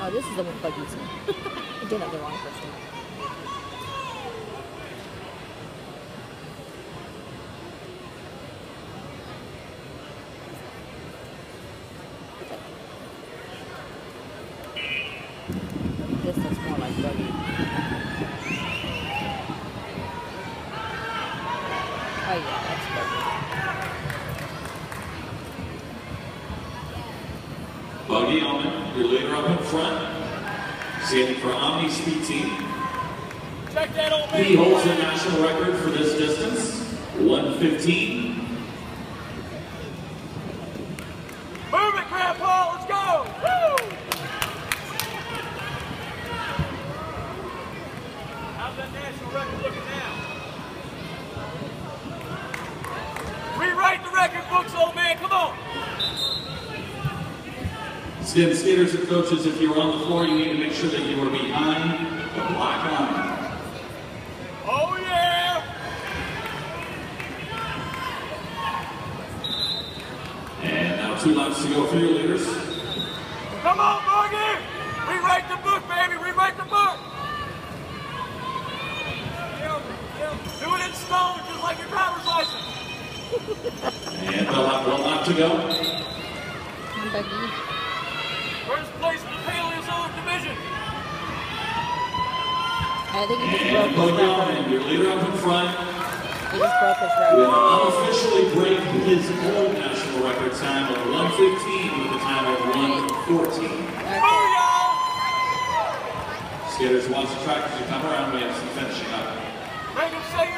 Oh, this is the one Buggy's in. I did have the wrong person. This looks more like Buggy. Oh yeah, that's Buggy. Buggy Allman, your leader up in front. Standing for Omni Speed Team. Check that old He holds the national record for this distance, 115. Move it, Grandpa. Let's go. Woo! How's that national record looking now? Rewrite the record books, old man. Come on. Again, skaters and coaches, if you're on the floor, you need to make sure that you are behind the black line. Oh, yeah. And now two laps to go for your leaders. Come on, Boogie. Rewrite the book, baby. Rewrite the book. Do it in stone, just like your driver's license. And they'll have one lap to go. Come on, Buggy. I think he just And broke his Buggy record. Allman, your leader up in front, He just broke his record. will record. unofficially break his own national record time of 115 with a time of 114. Okay. Booyah! Skaters watch the track as you come around. We have some finishing up. Reagan, say your